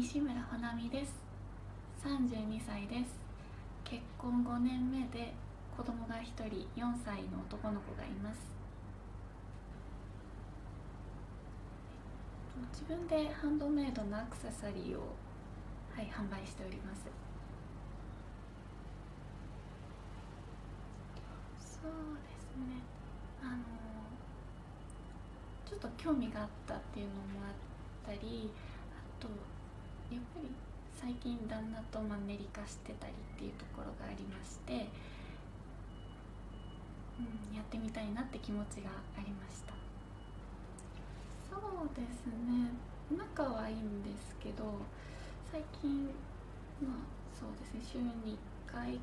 西村穂美です。32歳です。結婚5年目で子供が1人4歳の男の子がいます。自分でハンドメイドのアクセサリーを、はい、販売しております。そうですね。あのちょっと興味があったっていうのもあったりあとやっぱり最近旦那とマンネリ化してたりっていうところがありまして、うん、やってみたいなって気持ちがありました。そうですね。仲はいいんですけど最近まあそうですね週に1回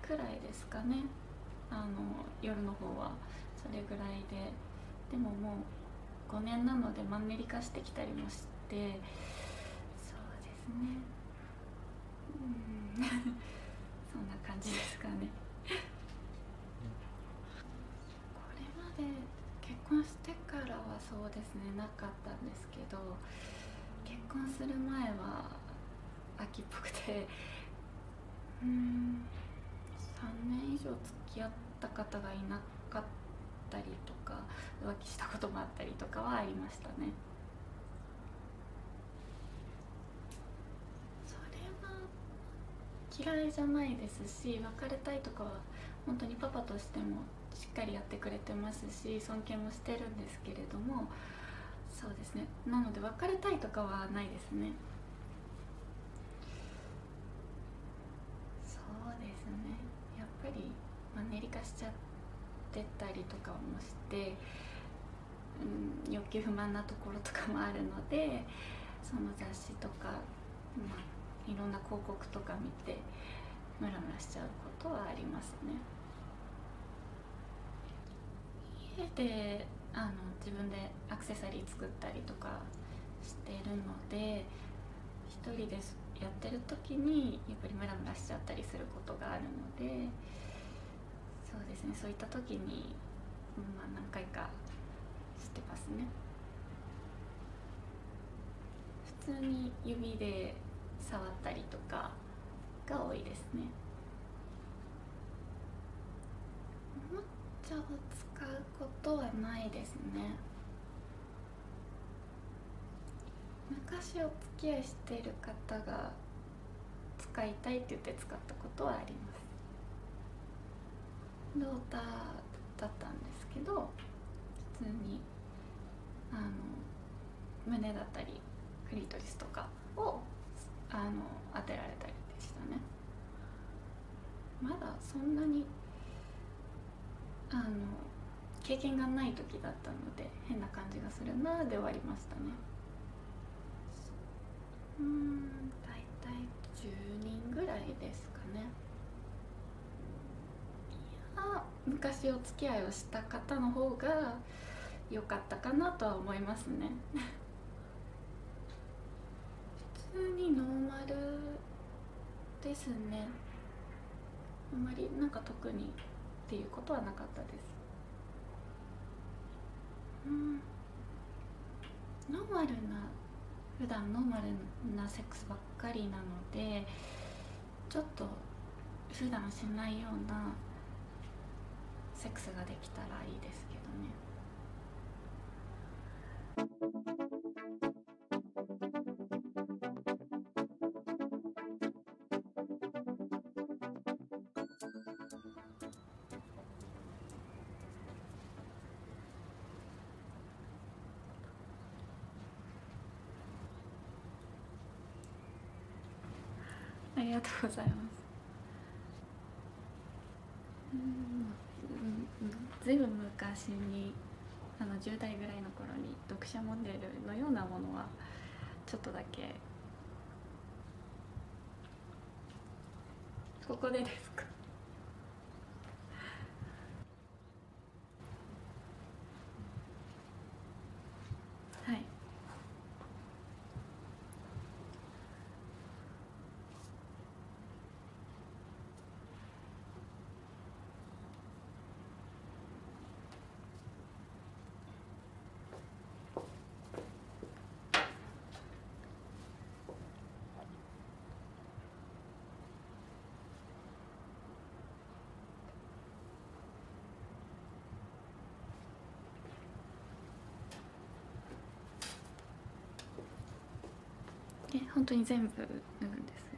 くらいですかね。あの夜の方はそれぐらいで。でももう5年なのでマンネリ化してきたりもしてですね。うん。そんな感じですかね。これまで結婚してからはそうですねなかったんですけど結婚する前は秋っぽくてうん3年以上付き合った方がいなかったりとか浮気したこともあったりとかはありましたね。嫌いじゃないですし別れたいとかは本当にパパとしてもしっかりやってくれてますし尊敬もしてるんですけれどもそうですね。なので別れたいとかはないですね。そうですね。やっぱりマンネリ化しちゃってたりとかもして、うん、欲求不満なところとかもあるのでその雑誌とか、まあいろんな広告とか見てムラムラしちゃうことはありますね。家であの自分でアクセサリー作ったりとかしてるので一人でやってる時にやっぱりムラムラしちゃったりすることがあるのでそうですね。そういった時に、まあ、何回かしてますね。普通に指で触ったりとかが多いですね。おもちゃを使うことはないですね。昔お付き合いしている方が使いたいって言って使ったことはあります。ローターだったんですけど普通にあの胸だったりクリトリスとかをあの当てられたりでしたね。まだそんなにあの経験がない時だったので変な感じがするなで終わりましたね。うん大体10人ぐらいですかね。いや昔お付き合いをした方の方が良かったかなとは思いますね。にノーマルですね。あんまりなんか特にっていうことはなかったです。うん。ノーマルな普段ノーマルなセックスばっかりなのでちょっと普段しないようなセックスができたらいいですけどね。ありがとうございます。ずいぶん昔にあの10代ぐらいの頃に読者モデルのようなものはちょっとだけ。ここでですか？本当に全部脱ぐんです。